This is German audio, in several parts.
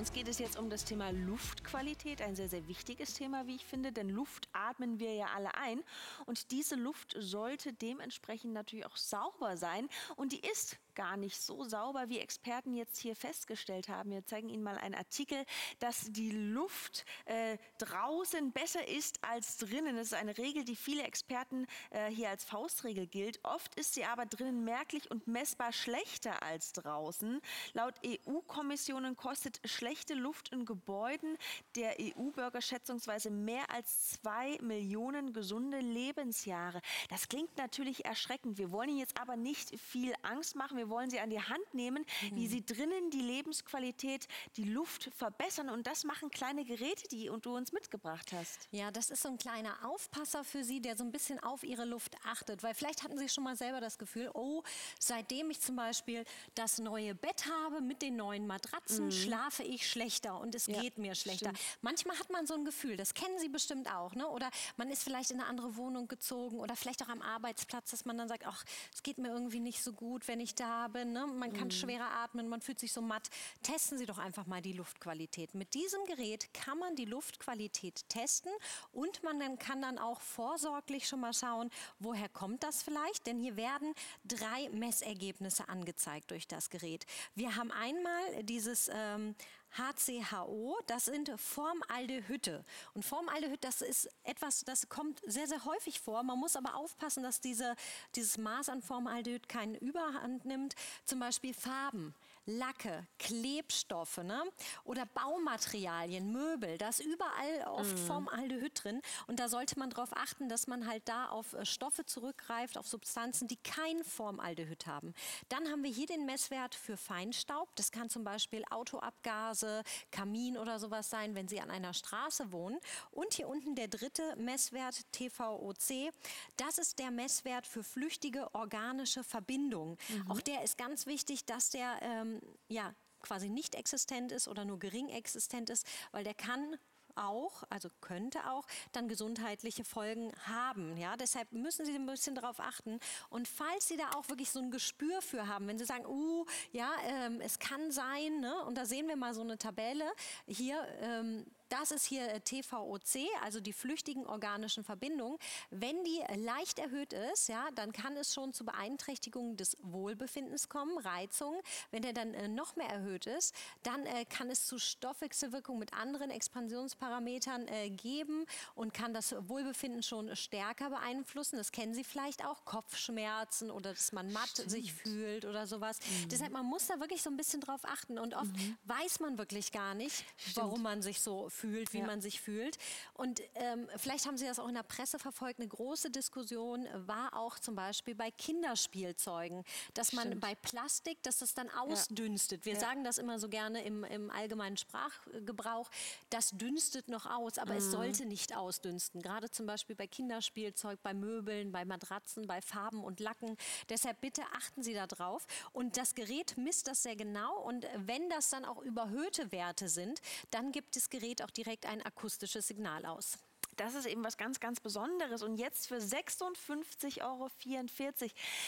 uns es jetzt um das Thema Luftqualität, ein sehr, sehr wichtiges Thema, wie ich finde, denn Luft atmen wir ja alle ein und diese Luft sollte dementsprechend natürlich auch sauber sein und die ist gar nicht so sauber, wie Experten jetzt hier festgestellt haben. Wir zeigen Ihnen mal einen Artikel, dass die Luft äh, draußen besser ist als drinnen. Das ist eine Regel, die viele Experten äh, hier als Faustregel gilt. Oft ist sie aber drinnen merklich und messbar schlechter als draußen. Laut EU-Kommissionen kostet schlechte Luft in Gebäuden der EU-Bürger schätzungsweise mehr als zwei Millionen gesunde Lebensjahre. Das klingt natürlich erschreckend. Wir wollen Ihnen jetzt aber nicht viel Angst machen. Wir wollen Sie an die Hand nehmen, mhm. wie Sie drinnen die Lebensqualität, die Luft verbessern. Und das machen kleine Geräte, die du uns mitgebracht hast. Ja, das ist so ein kleiner Aufpasser für Sie, der so ein bisschen auf Ihre Luft achtet. Weil vielleicht hatten Sie schon mal selber das Gefühl, oh, seitdem ich zum Beispiel das neue Bett habe mit den neuen Matratzen, mhm. schlafe ich schlechter und es ja, geht mir schlechter. Stimmt. Manchmal hat man so ein Gefühl, das kennen Sie bestimmt auch. Ne? Oder man ist vielleicht in eine andere Wohnung gezogen oder vielleicht auch am Arbeitsplatz, dass man dann sagt, ach, es geht mir irgendwie nicht so gut, wenn ich da haben. Ne? Man kann mhm. schwerer atmen, man fühlt sich so matt. Testen Sie doch einfach mal die Luftqualität. Mit diesem Gerät kann man die Luftqualität testen und man kann dann auch vorsorglich schon mal schauen, woher kommt das vielleicht? Denn hier werden drei Messergebnisse angezeigt durch das Gerät. Wir haben einmal dieses ähm, HCHO, das sind Formaldehyde. Und Formaldehyde, das ist etwas, das kommt sehr, sehr häufig vor. Man muss aber aufpassen, dass diese, dieses Maß an Formaldehyd keinen Überhand nimmt. Zum Beispiel Farben, Lacke, Klebstoffe ne? oder Baumaterialien, Möbel. Da ist überall oft mhm. Formaldehyd drin. Und da sollte man darauf achten, dass man halt da auf äh, Stoffe zurückgreift, auf Substanzen, die kein Formaldehyd haben. Dann haben wir hier den Messwert für Feinstaub. Das kann zum Beispiel Autoabgase, Kamin oder sowas sein, wenn Sie an einer Straße wohnen. Und hier unten der dritte Messwert TVOC. Das ist der Messwert für flüchtige organische Verbindungen. Mhm. Auch der ist ganz wichtig, dass der ähm, ja, quasi nicht existent ist oder nur gering existent ist, weil der kann auch, also könnte auch, dann gesundheitliche Folgen haben. Ja? Deshalb müssen Sie ein bisschen darauf achten. Und falls Sie da auch wirklich so ein Gespür für haben, wenn Sie sagen, uh, ja, ähm, es kann sein, ne? und da sehen wir mal so eine Tabelle hier, ähm, das ist hier äh, TVOC, also die flüchtigen organischen Verbindungen. Wenn die leicht erhöht ist, ja, dann kann es schon zu Beeinträchtigungen des Wohlbefindens kommen, Reizungen. Wenn der dann äh, noch mehr erhöht ist, dann äh, kann es zu Stoffwechselwirkungen mit anderen Expansionsparametern äh, geben und kann das Wohlbefinden schon stärker beeinflussen. Das kennen Sie vielleicht auch, Kopfschmerzen oder dass man matt Stimmt. sich fühlt oder sowas. Mhm. Deshalb, man muss da wirklich so ein bisschen drauf achten und oft mhm. weiß man wirklich gar nicht, Stimmt. warum man sich so fühlt fühlt, wie ja. man sich fühlt. Und ähm, vielleicht haben Sie das auch in der Presse verfolgt. Eine große Diskussion war auch zum Beispiel bei Kinderspielzeugen, dass man Stimmt. bei Plastik, dass das dann ausdünstet. Wir sagen das immer so gerne im, im, allgemeinen Sprachgebrauch, das dünstet noch aus, aber mhm. es sollte nicht ausdünsten. Gerade zum Beispiel bei Kinderspielzeug, bei Möbeln, bei Matratzen, bei Farben und Lacken. Deshalb bitte achten Sie da drauf. Und das Gerät misst das sehr genau. Und wenn das dann auch überhöhte Werte sind, dann gibt das Gerät auch auch direkt ein akustisches Signal aus. Das ist eben was ganz, ganz Besonderes. Und jetzt für 56,44 Euro.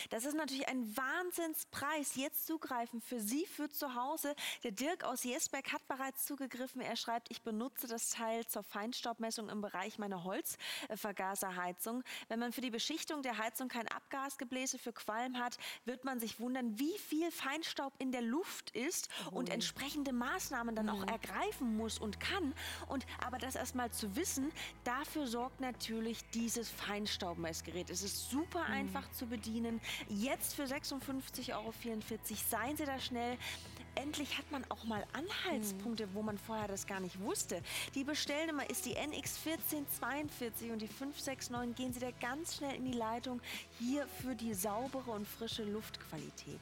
Das ist natürlich ein Wahnsinnspreis. Jetzt zugreifen für Sie, für zu Hause. Der Dirk aus Jesberg hat bereits zugegriffen. Er schreibt, ich benutze das Teil zur Feinstaubmessung im Bereich meiner Holzvergaserheizung. Wenn man für die Beschichtung der Heizung kein Abgasgebläse für Qualm hat, wird man sich wundern, wie viel Feinstaub in der Luft ist oh. und entsprechende Maßnahmen dann auch ergreifen muss und kann. Und aber das erstmal zu wissen, da Dafür sorgt natürlich dieses Feinstaubmessgerät. Es ist super mhm. einfach zu bedienen. Jetzt für 56,44 Euro. Seien Sie da schnell. Endlich hat man auch mal Anhaltspunkte, mhm. wo man vorher das gar nicht wusste. Die Bestellnummer ist die NX1442 und die 569. Gehen Sie da ganz schnell in die Leitung hier für die saubere und frische Luftqualität.